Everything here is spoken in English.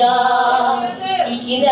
vida y que de